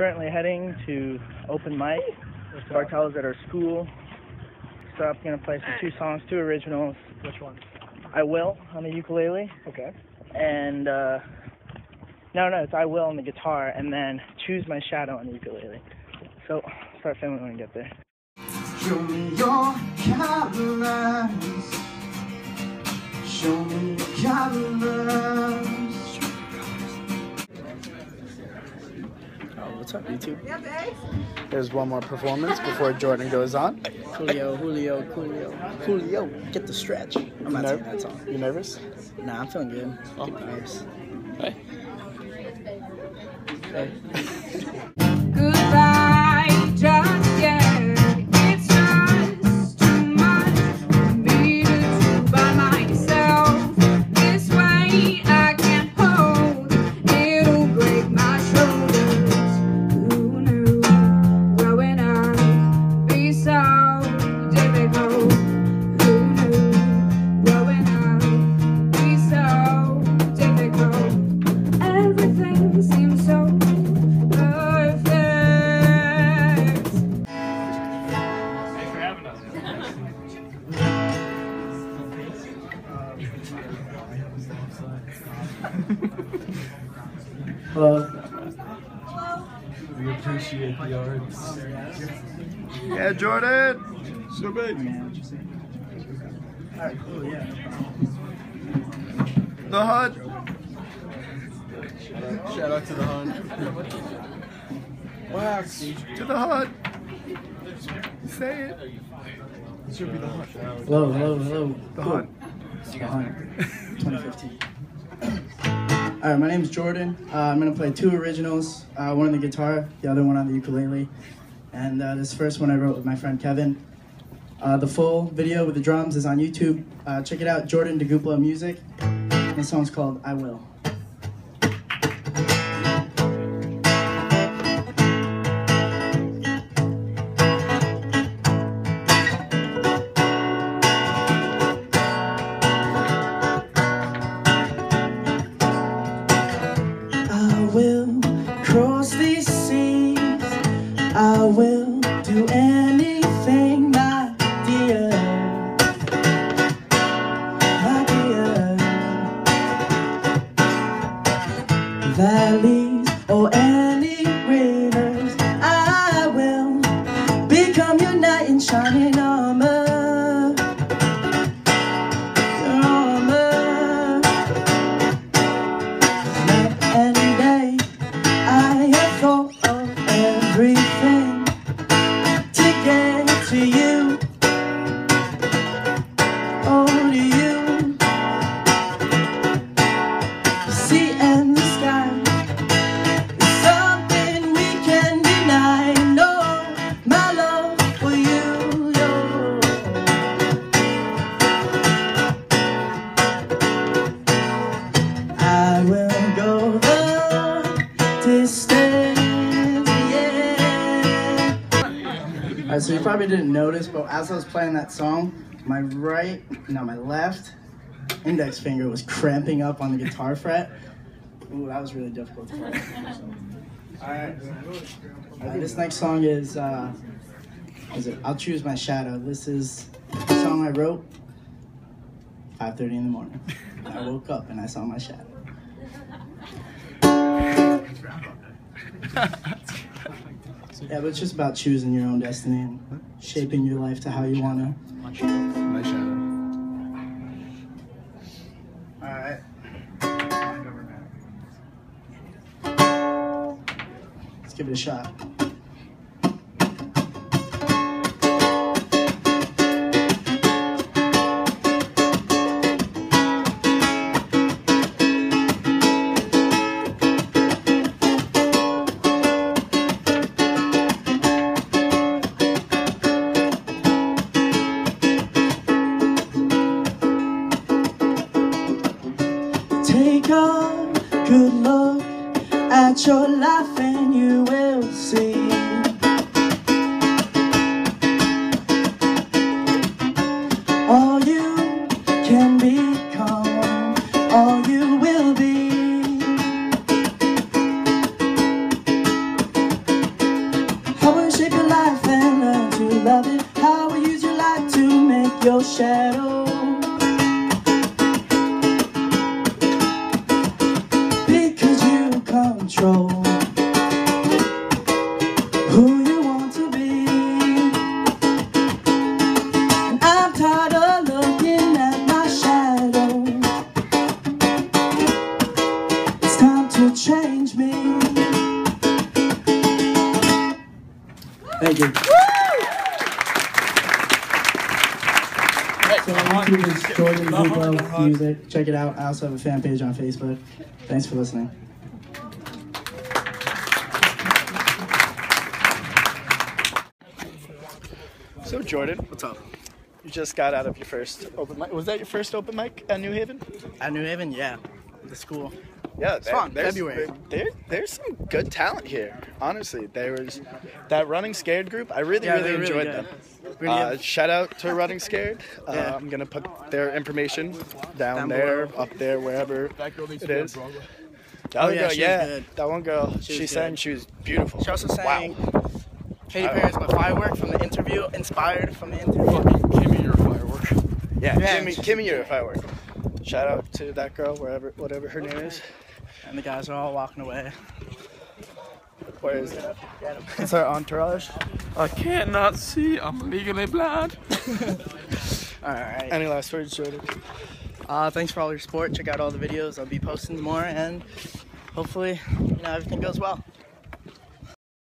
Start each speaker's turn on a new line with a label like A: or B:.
A: currently heading to open mic. Bartell's at our school. So I'm gonna play some two songs, two originals.
B: Which one?
A: I will on the ukulele,
B: Okay.
A: and uh, no, no, it's I will on the guitar, and then choose my shadow on the ukulele. So start filming when we get there.
C: Show me your colors. Show me your colors.
B: What's up, YouTube? There's one more performance before Geordann goes on. Julio, Julio, Julio, Julio, get the stretch. I'm not singing that song.
D: You nervous?
B: Nah, I'm feeling good.
D: Oh.
B: Vibes.
D: Hey.
B: Hey.
D: We appreciate the arts.
B: Yeah, Geordann.
D: So big.
B: Alright, cool, yeah.
D: The Hunt. Shout out to the Hunt. Wax. To the Hunt. Say it. It should be the Hunt.
B: Hello, hello, hello.
D: The
B: Cool.
D: Hunt.
B: The Hunt. 2015. Alright, my name's Geordann. Uh, I'm gonna play two originals, uh, one on the guitar, the other one on the ukulele. And uh, this first one I wrote with my friend Kevin. Uh, the full video with the drums is on YouTube. Uh, check it out, Geordann Daguplo Music. The song's called I Will. I will do anything, so you probably didn't notice, but as I was playing that song, my right, no, my left index finger was cramping up on the guitar fret. Ooh, that was really difficult to play. Alright. Alright, this next song is, uh, is it I'll Choose My Shadow. This is a song I wrote 5.30 in the morning. I woke up and I saw my shadow. Yeah, but it's just about choosing your own destiny and shaping your life to how you want to.
D: My shadow.
B: Alright. Let's give it a shot. A good look at your life and you will see. All you can become, all you will be. How will shape your life and learn to love it? How will use your light to make your shadow? Thank you. So YouTube is Geordann Zuko Music. Check it out. I also have a fan page on Facebook. Thanks for listening.
E: So Geordann,
B: What's up?
E: you just got out of your first open mic. Was that your first open mic at New Haven?
B: At New Haven, yeah. The school.
E: Yeah,
B: It's fun.
E: There's,
B: February.
E: There, there's some good talent here. Honestly, there was that Runnin' Scared group. I really,
B: Yeah,
E: really
B: they're really
E: enjoyed
B: good.
E: them.
B: We're
E: Uh, shout out to Runnin' Scared. Uh,
B: Yeah.
E: I'm gonna put their information down,
B: Down
E: there,
B: below.
E: up there, wherever
D: That girl needs
E: it
D: to
E: is. That
B: Oh,
E: one
B: yeah,
E: girl, yeah,
B: good.
E: that one girl.
B: She
E: She, sang.
B: good.
E: She was beautiful.
B: She also sang
E: Wow.
B: Katy Perry's My Firework from the interview, inspired from the interview.
D: Fucking Kimmy, you're a firework.
E: Yeah,
B: Yeah.
E: Kimmy, Kimmy, you're a firework. Shout out to that girl, wherever, whatever her name is.
B: And the guys are all walking away.
E: Where is it? It's our entourage.
D: I cannot see. I'm legally blind.
B: Alright.
E: Any last words, Geordann?
B: Uh, thanks for all your support. Check out all the videos. I'll be posting more and hopefully, you know, everything goes well.